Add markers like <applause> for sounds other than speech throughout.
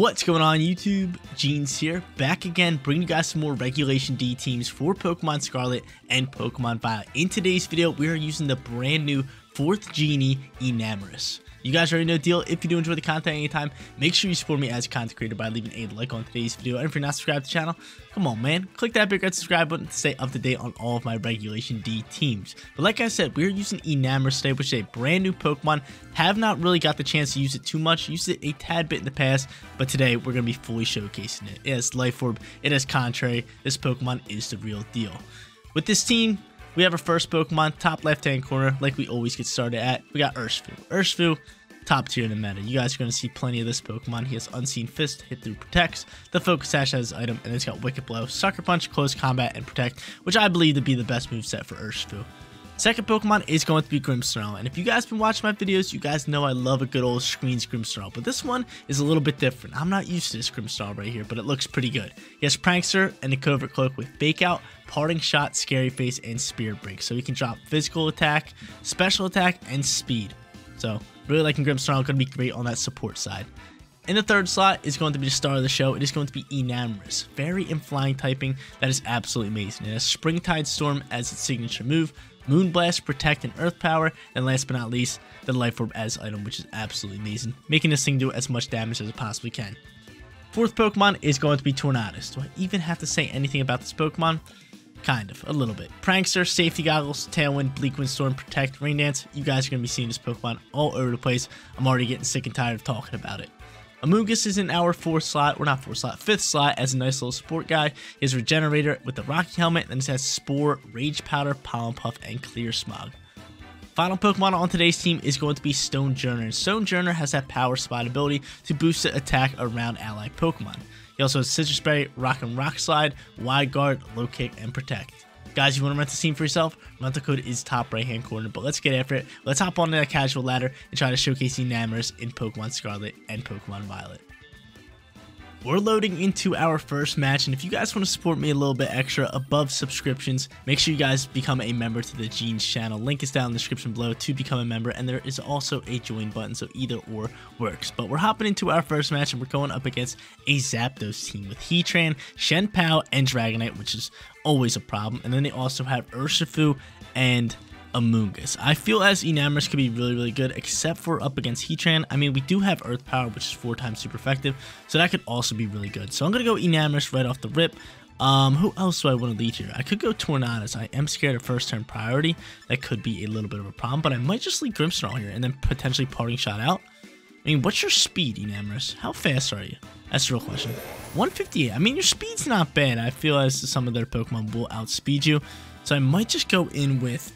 What's going on YouTube? Jeans here, back again, bringing you guys some more Regulation D teams for Pokemon Scarlet and Pokemon Violet. In today's video, we are using the brand new 4th Genie Enamorus. You guys already know the deal. If you do enjoy the content anytime, make sure you support me as a content creator by leaving a like on today's video. And if you're not subscribed to the channel, come on, man. Click that big red subscribe button to stay up to date on all of my Regulation D teams. But like I said, we're using Enamorus today, which is a brand new Pokemon. Have not really got the chance to use it too much. Used it a tad bit in the past, but today we're going to be fully showcasing it. It has Life Orb. It has Contrary. This Pokemon is the real deal. With this team, we have our first Pokemon, top left-hand corner, like we always get started at. We got Urshifu. Urshifu, top tier in the meta. You guys are going to see plenty of this Pokemon. He has Unseen Fist, Hit Through Protects, the Focus Sash as his item, and it's got Wicked Blow, Sucker Punch, Close Combat, and Protect, which I believe to be the best move set for Urshifu. Second Pokemon is going to be Grimmsnarl, and if you guys have been watching my videos, you guys know I love a good old Screens Grimmsnarl, but this one is a little bit different. I'm not used to this Grimmsnarl right here, but it looks pretty good. He has Prankster and a Covert Cloak with Fake Out, Parting Shot, Scary Face, and Spirit Break, so he can drop Physical Attack, Special Attack, and Speed. So, really liking Grimmsnarl, going to be great on that support side. In the third slot is going to be the star of the show. It is going to be Enamorus. Fairy in flying typing. That is absolutely amazing. It has Springtide Storm as its signature move. Moonblast, Protect, and Earth Power. And last but not least, the Life Orb as item, which is absolutely amazing. Making this thing do as much damage as it possibly can. Fourth Pokemon is going to be Tornadus. Do I even have to say anything about this Pokemon? Kind of, a little bit. Prankster, Safety Goggles, Tailwind, Bleak Wind Storm, Protect, Rain Dance. You guys are going to be seeing this Pokemon all over the place. I'm already getting sick and tired of talking about it. Amoonguss is in our fourth slot, or not fourth slot, fifth slot as a nice little support guy. He has Regenerator with the Rocky Helmet, and he has Spore, Rage Powder, Puff, and Clear Smog. Final Pokemon on today's team is going to be Stonjourner. And Stonjourner has that Power Spot ability to boost the attack around allied Pokemon. He also has Sitrus Berry, Rock and Rock Slide, Wide Guard, Low Kick, and Protect. Guys, you want to rent the team for yourself? Rental code is top right hand corner, but let's get after it. Let's hop on that casual ladder and try to showcase Enamorus in Pokemon Scarlet and Pokemon Violet. We're loading into our first match, and if you guys want to support me a little bit extra above subscriptions, make sure you guys become a member to the Jeans channel. Link is down in the description below to become a member, and there is also a join button, so either or works. But we're hopping into our first match, and we're going up against a Zapdos team with Heatran, Chien-Pao, and Dragonite, which is always a problem. And then they also have Urshifu and Amoonguss. I feel as Enamorus could be really, really good, except for up against Heatran. I mean, we do have Earth Power, which is four times super effective, so that could also be really good. So I'm going to go Enamorus right off the rip. Um, who else do I want to lead here? I could go Tornadus. I am scared of first turn priority. That could be a little bit of a problem, but I might just lead Grimmsnarl here and then potentially parting shot out. I mean, what's your speed, Enamorus? How fast are you? That's the real question. 158. I mean, your speed's not bad. I feel as some of their Pokemon will outspeed you. So I might just go in with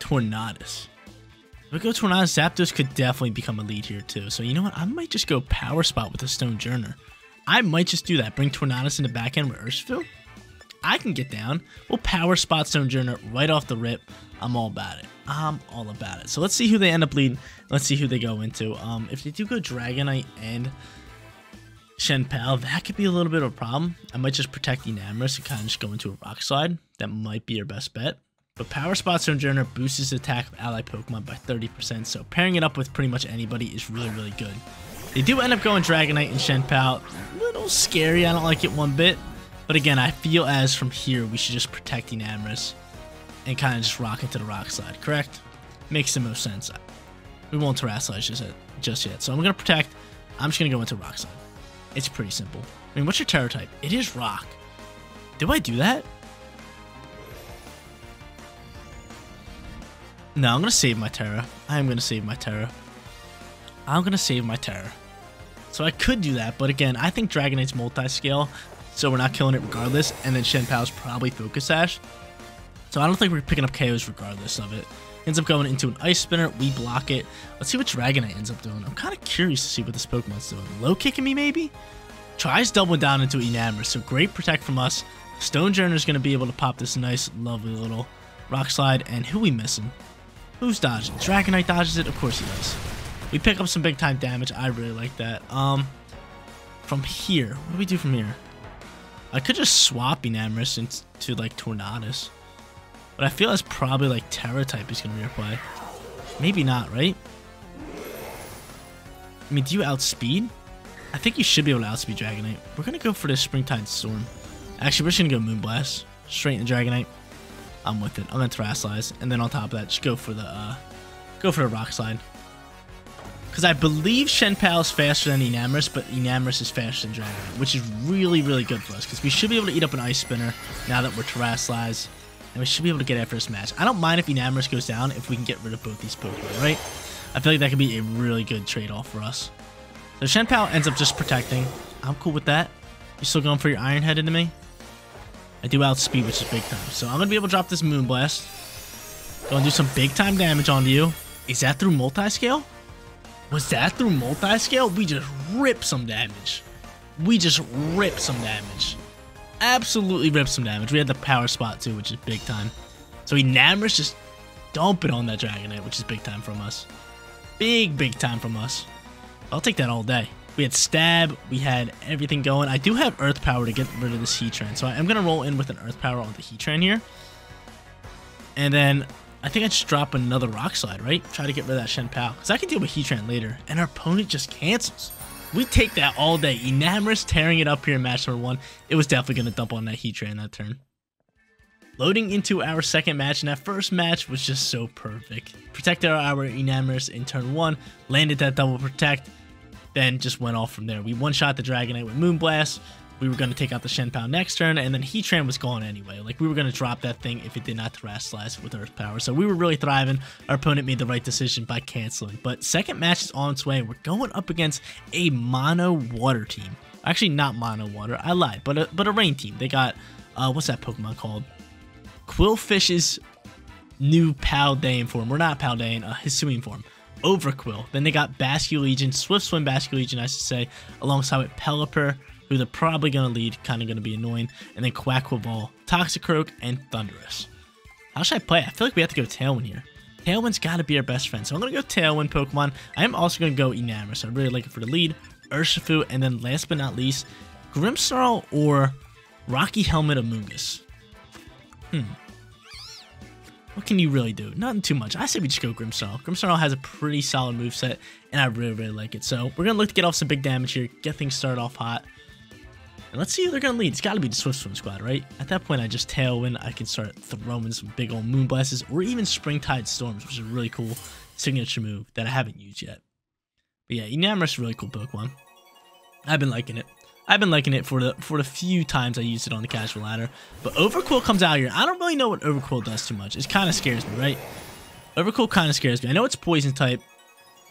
Tornadus. If we go Tornadus, Zapdos could definitely become a lead here too. So you know what? I might just go Power Spot with a Stone Stonjourner. I might just do that. Bring Tornadus in the back end with Urshifu. I can get down. We'll Power Spot Stone Stonjourner right off the rip. I'm all about it. I'm all about it. So let's see who they end up leading. Let's see who they go into. Um, If they do go Dragonite and Chien-Pao, that could be a little bit of a problem. I might just protect Enamorus and kind of just go into a Rock Slide. That might be your best bet. But Power Spot Stone Stonjourner boosts the attack of ally Pokemon by 30%, so pairing it up with pretty much anybody is really, really good. They do end up going Dragonite and Chien-Pao. A little scary, I don't like it one bit. But again, I feel as from here, we should just protect Enamorus and kind of just rock into the Rock Slide, correct? Makes the most sense. We won't Terastallize just yet, just yet. So I'm going to protect. I'm just going to go into Rock Slide. It's pretty simple. I mean, what's your Tera type? It is Rock. Do I do that? No, I'm going to save my Tera. I am going to save my Tera. I'm going to save my Tera. So I could do that, but again, I think Dragonite's multi-scale, so we're not killing it regardless, and then Chien-Pao's probably Focus Sash. So I don't think we're picking up KOs regardless of it. Ends up going into an Ice Spinner, we block it. Let's see what Dragonite ends up doing. I'm kind of curious to see what this Pokemon's doing. Low kicking me, maybe? Tries doubling down into Enamorus, so great protect from us. Stonjourner's going to be able to pop this nice, lovely little Rock Slide, and who we missing? Who's dodging? Dragonite dodges it? Of course he does. We pick up some big time damage. I really like that. Um, From here, what do we do from here? I could just swap Enamorus into like Tornadus. But I feel that's probably like Tera type is going to reapply. Maybe not, right? I mean, do you outspeed? I think you should be able to outspeed Dragonite. We're going to go for the Springtide Storm. Actually, we're just going to go Moonblast. Straight into Dragonite. I'm with it. I'm to Terastallize. And then on top of that, just go for the, uh, go for the Rock Slide. Because I believe Chien-Pao is faster than Enamorus, but Enamorus is faster than Dragonite, which is really, really good for us. Because we should be able to eat up an Ice Spinner now that we're Terastallize. And we should be able to get after this match. I don't mind if Enamorus goes down if we can get rid of both these Pokemon, right? I feel like that could be a really good trade-off for us. So Chien-Pao ends up just protecting. I'm cool with that. You still going for your Iron Head into me? I do outspeed, which is big time. So I'm going to be able to drop this Moonblast. Going to do some big time damage onto you. Is that through multi-scale? Was that through multi-scale? We just rip some damage. We just rip some damage. Absolutely rip some damage. We had the power spot too, which is big time. So Enamorus just dump it on that Dragonite, which is big time from us. Big, big time from us. I'll take that all day. We had Stab, we had everything going. I do have Earth Power to get rid of this Heatran, so I am going to roll in with an Earth Power on the Heatran here. And then I think I just drop another Rock Slide, right? Try to get rid of that Chien-Pao. Because I can deal with Heatran later. And our opponent just cancels. We take that all day. Enamorus tearing it up here in match number one. It was definitely going to dump on that Heatran that turn. Loading into our second match, and that first match was just so perfect. Protected our Enamorus in turn one, landed that double protect, then just went off from there. We one-shot the Dragonite with Moonblast, we were going to take out the Chien-Pao next turn, and then Heatran was gone anyway. Like, we were going to drop that thing if it did not Terastallize with Earth Power. So we were really thriving. Our opponent made the right decision by canceling. But second match is on its way. We're going up against a Mono Water team. Actually, not Mono Water. I lied. But a, but a Rain team. They got, uh, what's that Pokemon called? Qwilfish's new Paldean form. We're not Paldean, uh, Hisuian form. Overqwil. Then they got Basculegion, Swift Swim Basculegion, I should say, alongside with Pelipper, who they're probably going to lead, kind of going to be annoying, and then Quaquaval, Toxicroak, and Thundurus. How should I play? I feel like we have to go Tailwind here. Tailwind's got to be our best friend, so I'm going to go Tailwind Pokemon. I am also going to go Enamorus. I really like it for the lead. Urshifu, and then last but not least, Grimmsnarl or Rocky Helmet Amoonguss. Hmm. What can you really do? Nothing too much. I say we just go Grimmsnarl. Grimmsnarl has a pretty solid move set, and I really, really like it. So we're going to look to get off some big damage here, get things started off hot. And let's see who they're going to lead. It's got to be the Swift Swim Squad, right? At that point, I just Tailwind. I can start throwing some big old Moonblasts or even Springtide Storms, which is a really cool signature move that I haven't used yet. But yeah, Enamorus is a really cool Pokemon. I've been liking it. I've been liking it for the for the few times I used it on the casual ladder. But Overqwil comes out here. I don't really know what Overqwil does too much. It kind of scares me, right? Overqwil kind of scares me. I know it's poison type.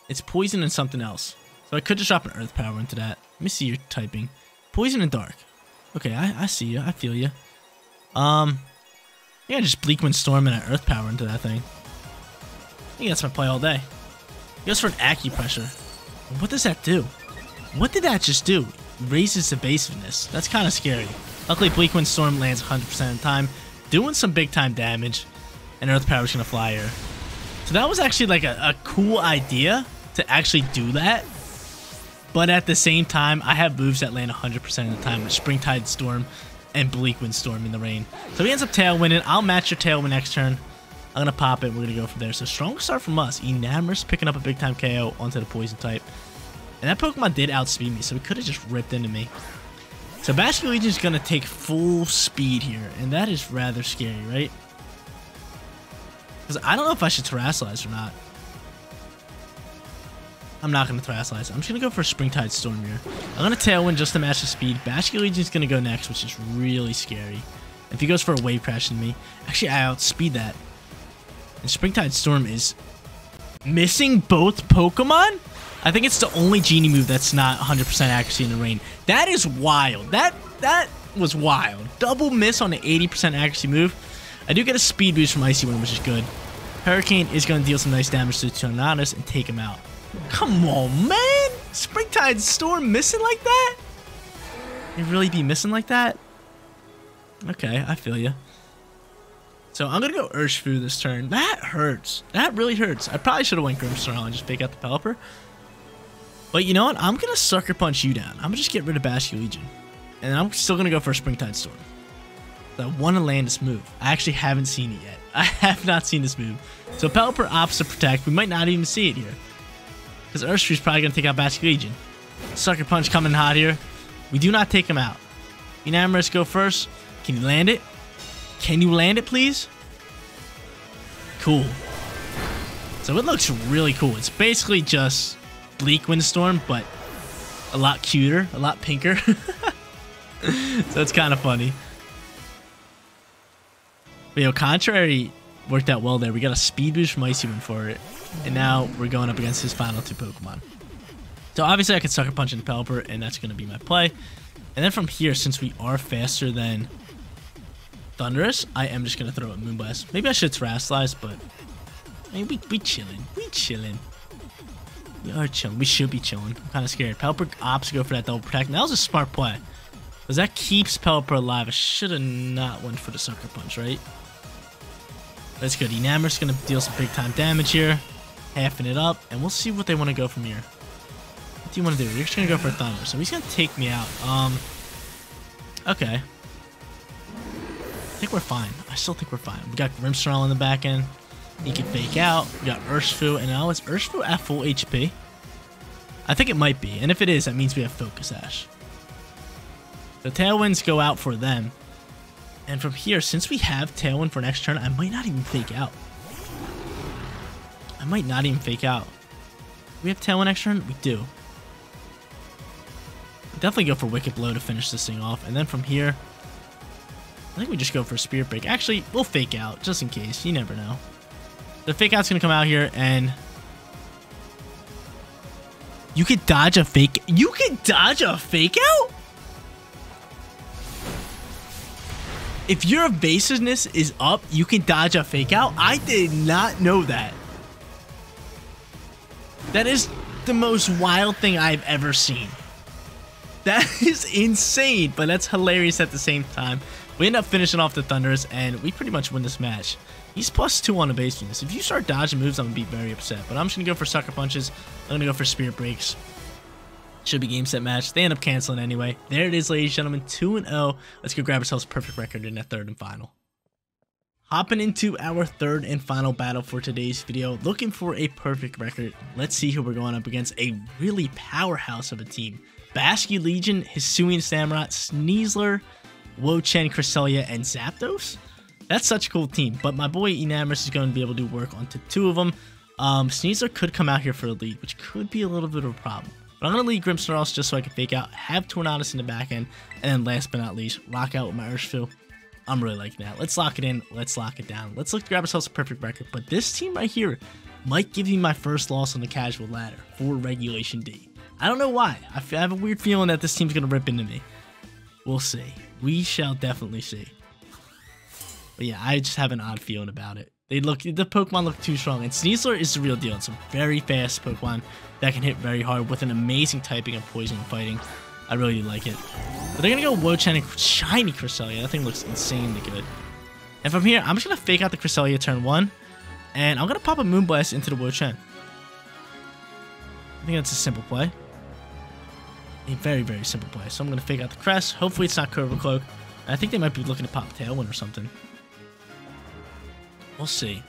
It's poison and something else. So I could just drop an Earth Power into that. Let me see your typing. Poison and dark. Okay, I, I see you. I feel you. Um, yeah, just Bleak Wind Storm and an Earth Power into that thing. I think that's my play all day. He goes for an Acupressure. What does that do? What did that just do? Raises evasiveness. That's kind of scary. Luckily, Bleak Wind Storm lands 100% of the time, doing some big time damage, and Earth Power is going to fly her. So that was actually like a, a cool idea to actually do that but at the same time, I have moves that land 100% of the time with Springtide Storm and Bleak Wind Storm in the rain. So he ends up Tailwinding. I'll match your Tailwind next turn. I'm going to pop it. We're going to go from there. So strong start from us. Enamorus picking up a big time KO onto the Poison type. And that Pokemon did outspeed me, so he could have just ripped into me. So Basculegion is going to take full speed here, and that is rather scary, right? Because I don't know if I should Terastallize or not. I'm not going to Terastallize. I'm just going to go for Springtide Storm here. I'm going to Tailwind just to match the speed. Basculegion is going to go next, which is really scary. If he goes for a Wave Crash in me, actually, I outspeed that. And Springtide Storm is missing both Pokemon? I think it's the only Genie move that's not 100% accuracy in the rain. That is wild. That that was wild. Double miss on an 80% accuracy move. I do get a speed boost from Icy Wind, which is good. Hurricane is going to deal some nice damage to Tornadus and take him out. Come on, man! Springtide Storm missing like that? You really be missing like that? Okay, I feel you. So I'm gonna go Urshifu this turn. That hurts. That really hurts. I probably should have went Grimmsnarl and just pick out the Pelipper. But you know what? I'm gonna Sucker Punch you down. I'm gonna just get rid of Basculegion. And I'm still gonna go for a Springtide Storm. I want to land this move. I actually haven't seen it yet. <laughs> I have not seen this move. So Pelipper to Protect. We might not even see it here. Because Urshifu's probably going to take out Basculegion. Sucker Punch coming hot here. We do not take him out. Enamorus go first. Can you land it? Can you land it, please? Cool. So it looks really cool. It's basically just Bleak Windstorm, but a lot cuter, a lot pinker. <laughs> so it's kind of funny. But, know, Contrary worked out well there. We got a speed boost from Icy Wind for it. And now we're going up against his final two Pokemon. So obviously I can Sucker Punch into Pelipper, and that's going to be my play. And then from here, since we are faster than Thundurus, I am just going to throw a Moonblast. Maybe I should Terastallize, but I mean, we, we chilling. We chilling. We are chilling. We should be chilling. I'm kind of scared. Pelipper opts to go for that double protect. And that was a smart play. Because that keeps Pelipper alive. I should have not went for the Sucker Punch, right? That's good. Enamor's going to deal some big time damage here. Halfing it up. And we'll see what they want to go from here. What do you want to do? You're just going to go for a Thunder. So he's going to take me out. Um. Okay. I think we're fine. I still think we're fine. We got Grimmsnarl in the back end. He can fake out. We got Urshifu, and now is Urshifu at full HP? I think it might be, and if it is, that means we have Focus Sash. The Tailwinds go out for them. And from here, since we have Tailwind for next turn, I might not even fake out. I might not even fake out. We have Tailwind next turn? We do. Definitely go for Wicked Blow to finish this thing off. And then from here, I think we just go for Spirit Break. Actually, we'll fake out, just in case. You never know. The fake out's gonna come out here and you could dodge a fake you could dodge a fake out? If your evasiveness is up, you can dodge a fake out? I did not know that. That is the most wild thing I've ever seen. That <laughs> is insane, but that's hilarious at the same time. We end up finishing off the Thundurus, and we pretty much win this match. He's plus two on evasiveness. If you start dodging moves, I'm going to be very upset. But I'm just going to go for Sucker Punches. I'm going to go for Spirit Breaks. Should be game set match. They end up canceling anyway. There it is, ladies and gentlemen. 2 and 0. Let's go grab ourselves a perfect record in that third and final. Hopping into our third and final battle for today's video, looking for a perfect record. Let's see who we're going up against. A really powerhouse of a team. Basculegion, Hisuian Samurott, Sneasler, Wo-Chien, Cresselia, and Zapdos? That's such a cool team. But my boy Enamorus is going to be able to work onto two of them. Um, could come out here for a lead, which could be a little bit of a problem. But I'm going to lead Grimmsnarls just so I can fake out, have Tornadus in the back end, and then last but not least, rock out with my Urshifu. I'm really liking that. Let's lock it in. Let's lock it down. Let's look to grab ourselves a perfect record. But this team right here might give me my first loss on the casual ladder for Regulation D. I don't know why. I have a weird feeling that this team's going to rip into me. We'll see. We shall definitely see. But yeah, I just have an odd feeling about it. They look the Pokemon look too strong, and Sneasler is the real deal. It's a very fast Pokemon that can hit very hard with an amazing typing of poison and fighting. I really do like it. But they're gonna go Wo-Chien and Shiny Cresselia. That thing looks insanely good. And from here, I'm just gonna fake out the Cresselia turn one, and I'm gonna pop a Moonblast into the Wo-Chien. I think that's a simple play. A very, very simple play. So I'm gonna fake out the Crest. Hopefully it's not Covert Cloak. I think they might be looking to pop Tailwind or something. We'll see.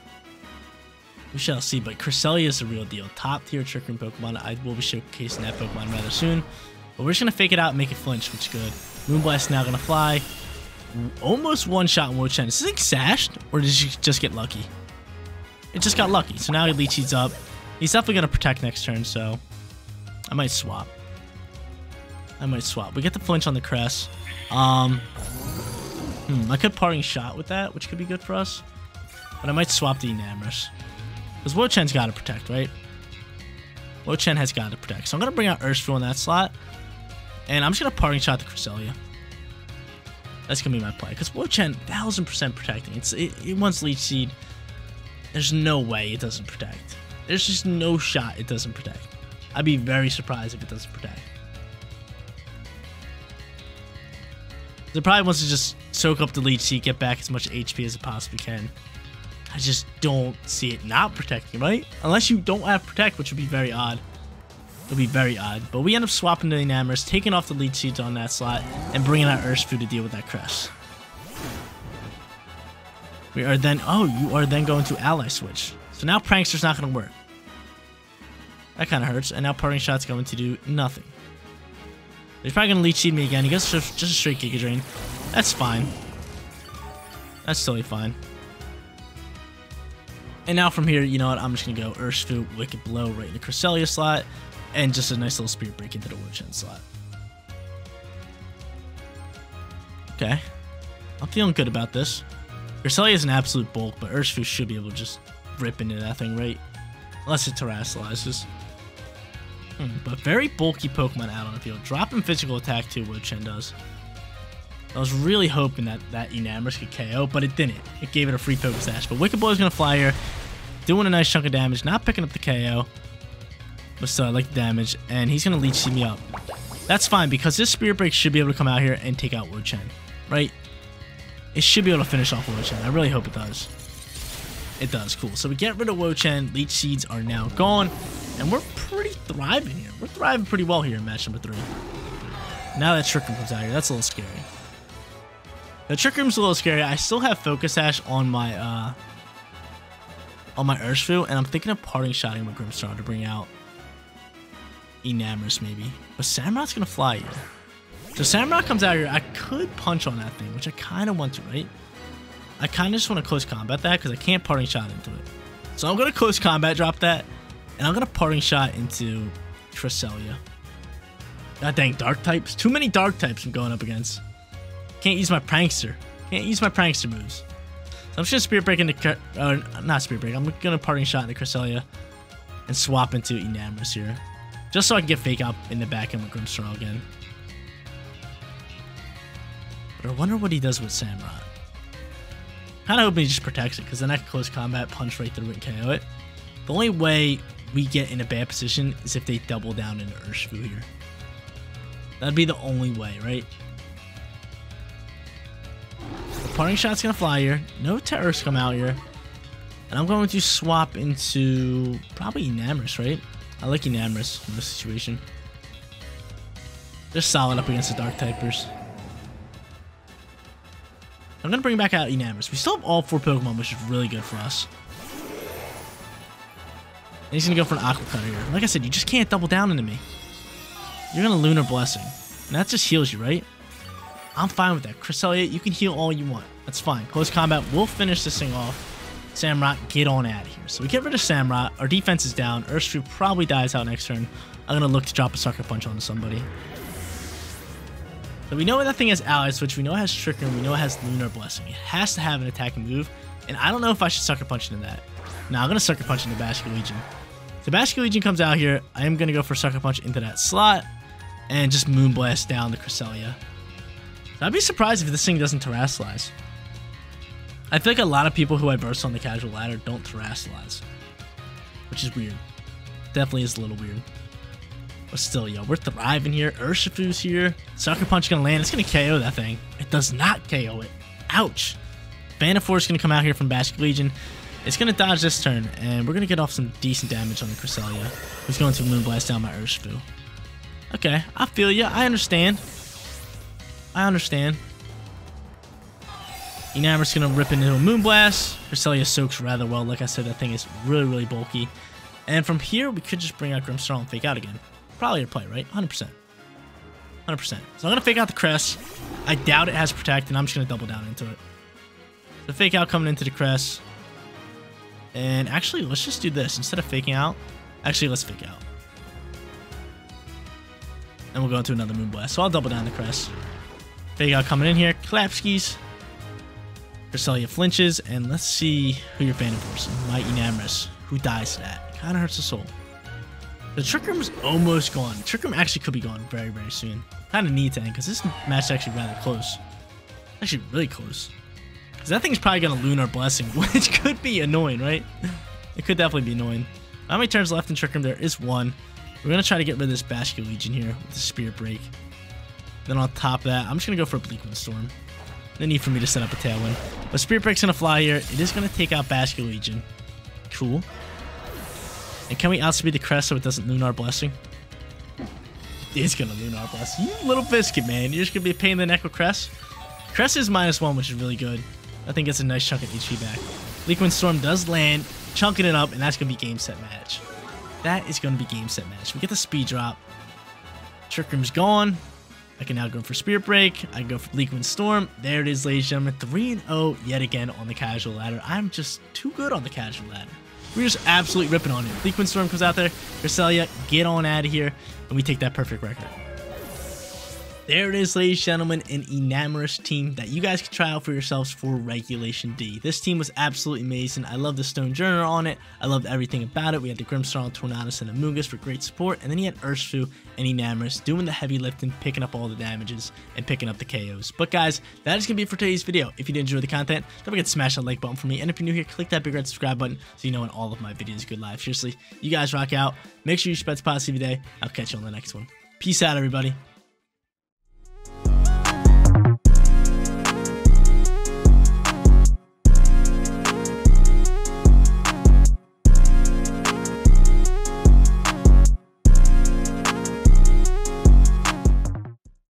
We shall see, but Cresselia is a real deal. Top tier Trick Room Pokemon. I will be showcasing that Pokemon rather soon. But we're just going to fake it out and make it flinch, which is good. Moonblast now going to fly. Almost one shot in Wo-Chien. Is this thing sashed? Or did you just get lucky? It just got lucky. So now he Leech up. He's definitely going to protect next turn, so I might swap. I might swap. We get the flinch on the crest. Um, hmm, I could parting shot with that, which could be good for us. But I might swap the Enamorus. Because Wo-Chien's got to protect, right? Wo-Chien has got to protect. So I'm going to bring out Urshifu in that slot. And I'm just going to parting shot the Cresselia. That's going to be my play. Because Wo-Chien, 1000% protecting. It's, it, it wants Leech Seed. There's no way it doesn't protect. There's just no shot it doesn't protect. I'd be very surprised if it doesn't protect. It probably wants to just soak up the Leech Seed, get back as much HP as it possibly can. I just don't see it not protecting, right? Unless you don't have Protect, which would be very odd. It'll be very odd. But we end up swapping the Enamorus, taking off the Leech Seeds on that slot, and bringing out Urshifu to deal with that Crest. We are then... Oh, you are then going to Ally Switch. So now Prankster's not going to work. That kind of hurts. And now Parting Shot's going to do nothing. He's probably going to Leech Seed me again. He goes just, just a straight Giga Drain. That's fine. That's totally fine. And now from here, you know what? I'm just going to go Urshifu, Wicked Blow right in the Cresselia slot, and just a nice little Spirit Break into the Wo-Chien slot. Okay. I'm feeling good about this. Cresselia is an absolute bulk, but Urshifu should be able to just rip into that thing, right? Unless it terastallizes. Hmm, but very bulky Pokemon out on the field. Dropping physical attack too, what does. I was really hoping that that Enamorus could KO, but it didn't. It gave it a free Poke Sash. But Wicked is going to fly here, doing a nice chunk of damage, not picking up the KO. But still, I like the damage, and he's going to Leech Seed me up. That's fine, because this Spirit Break should be able to come out here and take out Wo-Chien, right? It should be able to finish off Wo-Chien. I really hope it does. It does, cool. So we get rid of Wo-Chien, Leech Seeds are now gone, and we're pretty thriving here. We're thriving pretty well here in match number three. Now that Trick comes out here, that's a little scary. The Trick Room's a little scary. I still have Focus Sash on my uh on my Urshifu, and I'm thinking of parting shotting with Grimmsnarl to bring out Enamorus maybe. But Samurott's gonna fly here. So Samurott comes out here, I could punch on that thing, which I kind of want to, right? I kind of just want to close combat that because I can't parting shot into it. So I'm to close combat drop that, and I'm to parting shot into Cresselia. God dang, dark types. Too many dark types I'm going up against. Can't use my prankster. Can't use my prankster moves. So I'm just gonna spirit break into uh, not spirit break. I'm gonna parting shot into Cresselia and swap into Enamorus here. Just so I can get fake out in the back end with Grimmsnarl again. But I wonder what he does with Samurott. Kinda hoping he just protects it, because then I can close combat, punch right through it, and KO it. The only way we get in a bad position is if they double down into Urshifu here. That'd be the only way, right? Parting shot's gonna fly here. No terrors come out here. And I'm going to swap into probably Enamorus, right? I like Enamorus in this situation. They're solid up against the Dark Typers. I'm gonna bring back out Enamorus. We still have all four Pokemon, which is really good for us. And he's gonna go for an Aqua Cutter here. Like I said, you just can't double down into me. You're gonna Lunar Blessing. And that just heals you, right? I'm fine with that. Cresselia, you can heal all you want. That's fine. Close combat, we'll finish this thing off. Samurott, get on out of here. So we get rid of Samurott. Our defense is down. Urshifu probably dies out next turn. I'm going to look to drop a Sucker Punch onto somebody. So we know that thing has Ally Switch. We know it has Trick Room. We know it has Lunar Blessing. It has to have an attacking move. And I don't know if I should Sucker Punch into that. Now I'm going to Sucker Punch into Basculegion. So Basculegion comes out here. I am going to go for Sucker Punch into that slot. And just Moonblast down the Cresselia. I'd be surprised if this thing doesn't terastallize. I feel like a lot of people who I burst on the casual ladder don't terastallize. Which is weird. Definitely is a little weird. But still, yo, we're thriving here. Urshifu's here. Sucker Punch gonna land. It's gonna KO that thing. It does not KO it. Ouch. Vanaforce gonna come out here from Basculegion. It's gonna dodge this turn, and we're gonna get off some decent damage on the Cresselia. Who's going to Moonblast down my Urshifu. Okay, I feel you. I understand. I understand. Enamor's gonna rip into a Moonblast. Cresselia soaks rather well. Like I said, that thing is really, really bulky. And from here, we could just bring out Grimmsnarl and fake out again. Probably your play, right? 100%. 100%. So I'm gonna fake out the Crest. I doubt it has Protect, and I'm just gonna double down into it. The fake out coming into the Crest. And actually, let's just do this. Instead of faking out, actually, let's fake out. And we'll go into another Moonblast. So I'll double down the Crest. Out coming in here. Klapskis. Cresselia flinches, and let's see who you're fanning for. My Enamorus, who dies to that. Kind of hurts the soul. The Trick Room is almost gone. Trick Room actually could be gone very, very soon. Kind of need to end, because this match is actually rather close. Actually, really close. Because that thing's probably going to Lunar Blessing, <laughs> which could be annoying, right? It could definitely be annoying. How many turns left in Trick Room? There is one. We're going to try to get rid of this Basket Basculegion here with the Spirit Break. Then on top of that, I'm just going to go for a Bleak Storm. No need for me to set up a Tailwind. But Spirit Break's going to fly here. It is going to take out Basculegion. Cool. And can we outspeed the Crest so it doesn't Lunar Blessing? It's going to Lunar Bless. You little biscuit, man. You're just going to be a pain in the neck with Crest. Crest is minus one, which is really good. I think it's a nice chunk of HP back. Bleak Storm does land, chunking it up, and that's going to be game set match. That is going to be game set match. We get the speed drop. Trick Room's gone. I can now go for Spirit Break. I can go for Wind Storm. There it is, ladies and gentlemen. 3-0 yet again on the casual ladder. I'm just too good on the casual ladder. We're just absolutely ripping on it. Wind Storm comes out there. Cresselia, get on out of here. And we take that perfect record. There it is, ladies and gentlemen, an Enamorus team that you guys can try out for yourselves for Regulation D. This team was absolutely amazing. I love the Stonjourner on it. I loved everything about it. We had the Grimmsnarl, Tornadus, and Amoonguss for great support. And then he had Urshifu and Enamorus doing the heavy lifting, picking up all the damages, and picking up the KOs. But guys, that is going to be it for today's video. If you did enjoy the content, don't forget to smash that like button for me. And if you're new here, click that big red subscribe button so you know when all of my videos go live. Seriously, you guys rock out. Make sure you spread the positivity day. I'll catch you on the next one. Peace out, everybody.